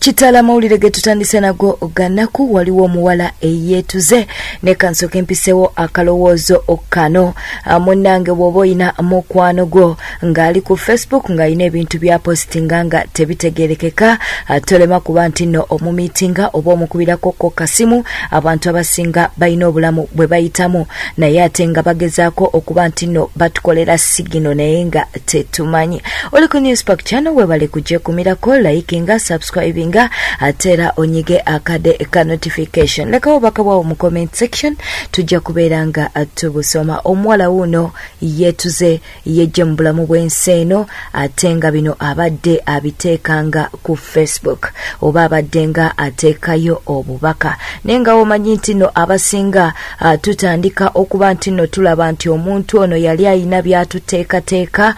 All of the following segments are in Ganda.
kitala mawulire ge tutandise nago ganaku waliwo omuwala eyeetuze ne kansoka empisewo akalowoozo kano munnange bw'oba oyina mukwano gwo ng'ali ku facebook ng'alina ebintu bya positinga nga tebitegerekeka tolema kuba nti nno omumiitinga oba omukubirako kasimu abantu abasinga balina obulamu bwe bayitamu. Naye ate nga bagezaako okuba nti nno batukolera sigino naye nga tetumanyi. Oli ku newspark channel webale kujekumirako likinga subscribing nga ate era onyige akade ka notification. Lekawo baka bwawo mu comment section tujja kubeera nga tubusoma. Omuwala wuno yetuze yejje mu bulamu bw'ensi eno ate nga bino abadde abiteekanga ku facebook. Oba abadde nga ateekayo obubaka. Naye nga womanyi nti nno abasinga tutandika okuba nti nno tulaba nti omuntu ono yali ayina byatuteekateeka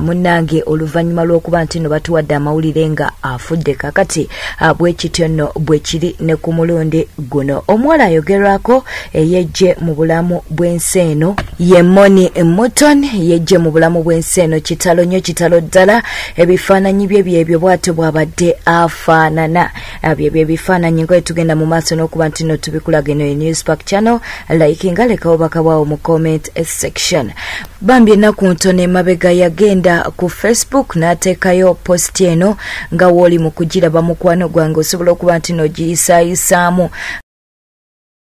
munnange oluvannyuma lw'okuba nti nno batuwadde amawulire nga afudde kakati Ah, bwekityo nno bwekiri ne ku mulundi guno. Omuwala ayogerwako eyejje mu bulamu bw'ensi eno ye moni muton yejje mu bulamu bw'ensi eno. Kitalo nnyo kitalo ddala. Ebifaananyi bye byebyo bwatyo bw'abadde afaanana. Ah, byebyo ebifaananyi nga tugenda mu maaso n'okuba nti no tubikulaga eno newspark channel. Like nga lekawo bakabwawo mu comment section. Bambi ennaku ntono emabega yagenda ku facebook n'ateekayo posti eno nga wooli mu kugiraba mukwano gwange. Osobola okuba nti nogiyisaayisaamu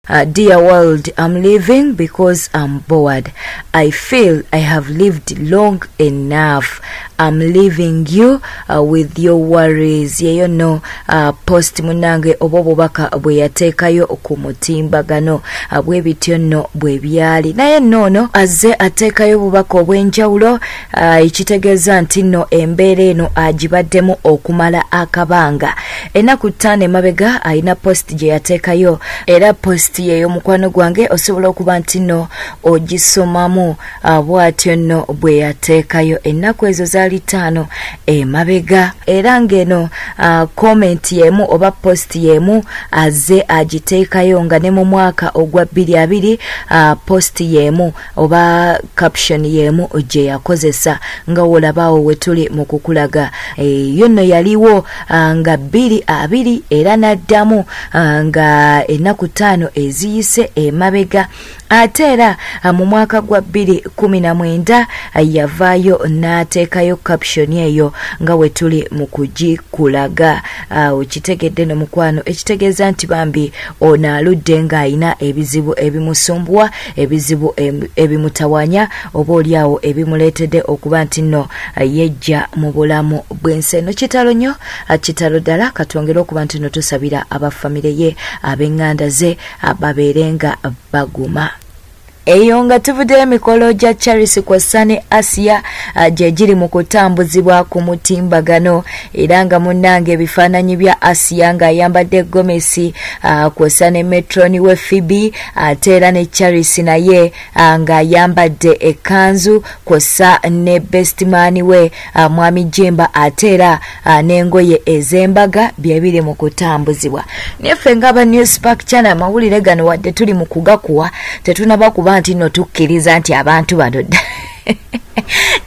Uh, dear world, I'm leaving because I'm bored. I feel I have lived long enough. I'm leaving you uh, with your worries. Yeyo no uh, post munange oba obubaka bwe yateekayo ku mutimbagano uh, bwe bityo nno bwe byali. Naye noono azze ateekayo obubaka obw'enjawulo uh, ekitegeeza nti nno embeera eno agibaddemu okumala akabanga. Ennaku ttaano emabega alina post gye yateekayo. Era post yeyo mukwano gwange osobola okuba nti nno ogisomamu uh, bwatyo nno bwe yateekayo. Ennaku ezo zaali ttaano emabega era ng'eno komenti yemu oba posti yemu azze agiteekayo nga ne mu mwaka ogwa bbiri abiri posti yemu oba caption yemu gye yakozesa nga wolabaawo we tuli mu kukulaga. Eyo nno yaliwo nga bbiri abiri era n'addamu nga ennaku ttaano eziyise emabega ate era mu mwaka gwa bbiri kumi na mwenda yavaayo n'ateekayo caption eyo nga we tuli mu kugikulaga. Okitegedde no mukwano ekitegeeza nti bambi ono aludde ng'ayina ebizibu ebimusumbuwa ebizibu ebimutawanya oba oliawo ebimuleetedde okuba nti nno yejja mu bulamu bw'ensi. Eno kitalo nnyo kitalo ddala katwongere okuba nti no tusabira abafamire ye ab'eŋŋanda ze babeere nga baguma eyo nga tuvuddeyo emikolo gya charles kwassa ne asia gye giri mu kutambuzibwa ku mutimbagano era nga munnanga ebifaananyi bya asia ng'ayambadde gomesi kwassa ne metroni we fibi ate era ne charles naye ng'ayambadde ekanzu kwassa ne bestman we mwami jemba ate era n'engoye ez'embaga byebiri mu kutambuzibwa. Naye ffe ng'aba newspark channel amawulire gano wadde tuli mu kugakuwa tetunaba kuba nti nno tukkiriza nti abantu bano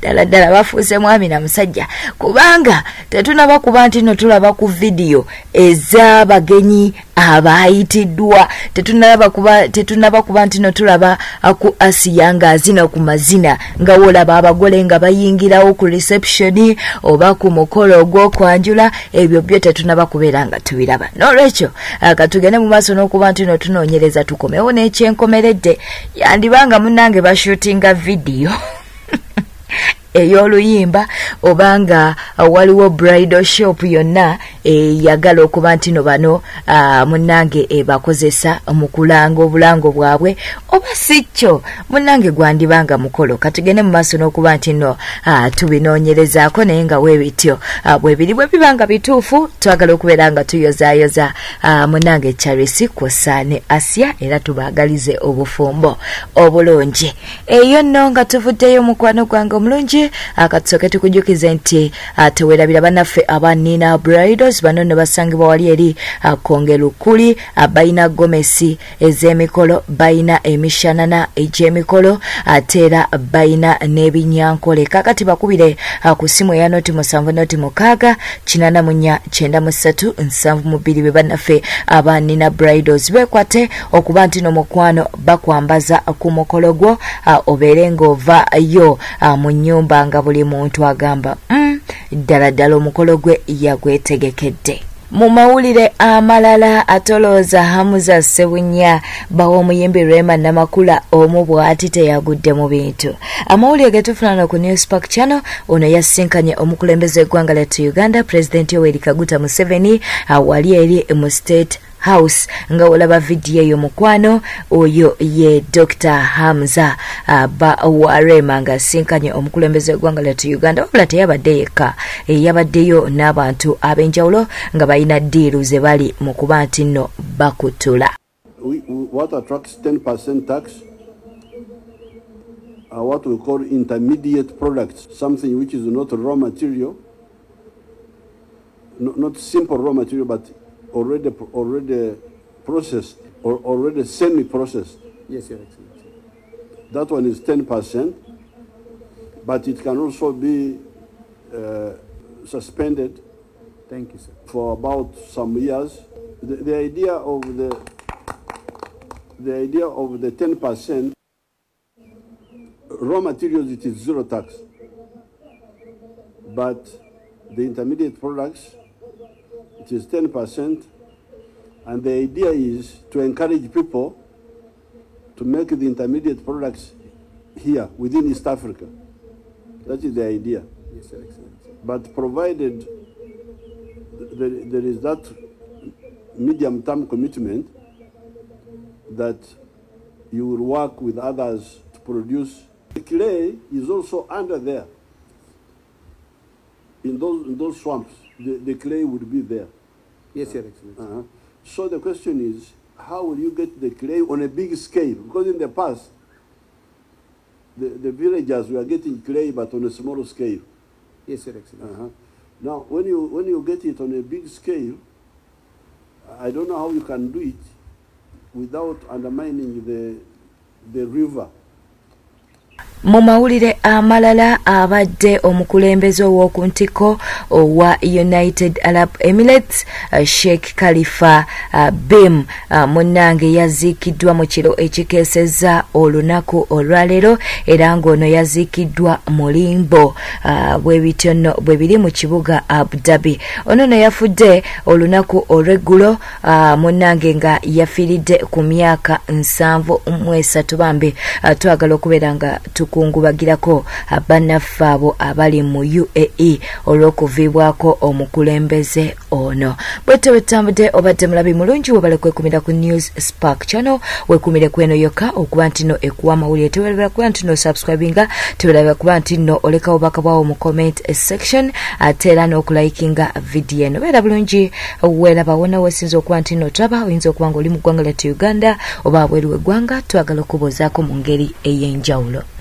ddala ddala bafuuse mwami na musajja. Kubanga tetunaba kuba nti nno tulaba ku vidiyo ez'abagenyi abaayitiddwa. Tetunaba kuba nti nno tulaba ku asiya ng'azina ku mazina nga wolaba abagole nga bayingirawo ku receptioni oba ku mukolo ogw'okwanjula ebyo byo tetunaba kubeera nga tubiraba. N'olwekyo katugende mu maaso n'okuba nti no tunoonyereza tukomewo n'ekyenkomeredde. Yandibanga munnange bashutinga vidiyo ey'oluyimba oba nga waliwo bridal shop yonna eyagala okuba nti no bano munnange ebakozesa mu kulanga obulango bwabwe. Oba si kyo? Munnange gwandibanga mukolo. Katugende mu maaso n'okuba nti no tubinoonyerezaako naye nga weebityo bwe biri bwe biba nga bituufu twagala okubeera nga tuyozaayoza munnange charles kwоssa ne asia era tubaagalize obufumbo obulungi. Eyo nno nga tuvuddeyo mukwano gwange omulungi. Akatusooke tukujukize nti tewerabira bannaffe abanina bridos bano ne basangibwa wali eri konge lukuli balina gomesi ez'emikolo balina emishanana egy'emikolo ate era balina n'ebinyankole. Kakati bakubire ku simu eya noti musanvu noti mukaaga kinana munya kyenda mu ssatu nsanvu mu bbiri be bannaffe abanina bridos bekwate okuba nti n'omukwano bakwambaza ku mukolo gwo obeere ng'ovaayo mu nnyumba nga buli muntu agamba mm, ddala ddala omukolo gwe yagwetegekedde mu mawulire amalala atolooza hamuza sebunya bawa omuyimbi rema namakula omu bw'ati teyagudde mu bintu. Amawulire getufunana ku newspark channel ono yasinkanye omukulembeze eggwanga lyattu uganda pulezidenti yoweri kaguta museveni wali eri mu state house nga olaba vidiyo eyo mukwano oyo ye dr. Hamza ba warema nga asinkanye omukulembeze w'eggwanga lyatu uganda wabula teyabadde yekka. Yabaddeyo n'abantu ab'enjawulo nga balina ddiiru ze bali mu kuba nti nno bakutula. What attracts 10% tax? Are what we call intermediate products, something which is not raw material, no, not simple raw material, but already already processed or already semi-processed. Yes, Your Excellency. That one is 10%, but it can also be uh, suspended Thank you, sir. for about some years. The, the idea of the the idea of the 10% raw materials it is zero tax, but the intermediate products it is 10%, and the idea is to encourage people to make the intermediate products here within East Africa. That is the idea. Yes, Excellency. But provided there, there is that medium term commitment that you will work with others to produce. The clay is also under there. In those, in those swamps, the, the clay would be there. Yes, Your Excellency. Uh-huh. So the question is, how will you get the clay on a big scale? Because in the past, the, the villagers were getting clay but on a small scale. Yes, Your Excellency. Uh-huh. Now, when you, when you get it on a big scale, I don't know how you can do it without undermining the, the river. Mu mawulire amalala abadde omukulembeze ow'oku ntiko owa united arab emirates uh, sheikh khalifa uh, bim uh, munnange yaziikiddwa mu kiro ekikeesezza olunaku olwaleero era ng'ono yaziikiddwa mu limbo bwe bityo nno bwe biri mu kibuga abu dhabi. Ono no yafudde olunaku olw'eggulo munnange nga yafiiridde ku myaka nsanvu mu esatu bambi. Twagala okubeera nga tukungubagirako bannaffe abo abali mu uae olw'okuviibwako omukulembeze ono. Bwetyo wetutambudde obadde mulabi mulungi webale kwekumira ku news spark channel wekumire ku eno yokka okuba nti no ekuwa amawulire tewerabira kuba nti no subscribinga tewerabira kuba nti no oleka obubaka bwawo mu comment section ate era n'okulayikinga vidiyo eno. Beera bulungi weeraba wona wesinza okuba nti no taba oyinza okuba nga oli mu ggwanga lyattu uganda oba bweru w'eggwanga twagala okubuuzaako mu ngeri ey'enjawulo